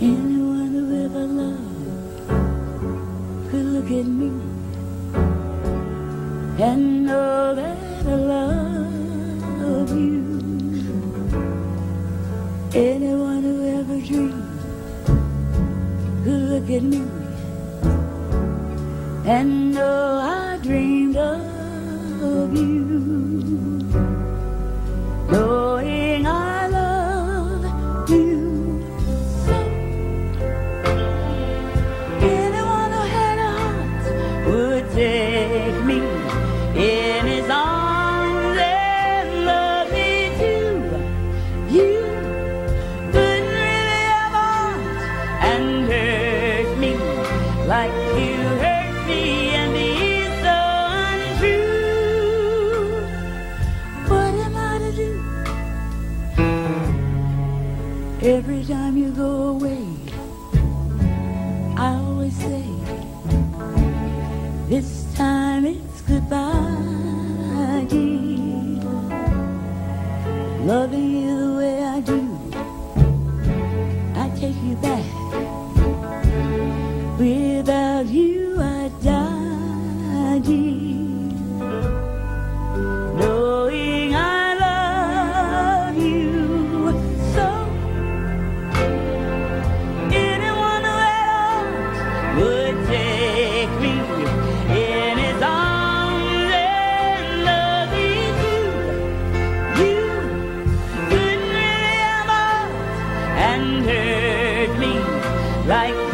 Anyone who ever loved could look at me and know that I love you. Anyone who ever dreamed could look at me and know I dreamed of you. Knowing I in his arms and love me too. You couldn't really arms and hurt me like you hurt me and so untrue. What am I to do? Every time you go away, I always say, this Without you, I die. Knowing I love you so. Anyone would take me in his arms and love me too. You couldn't really like you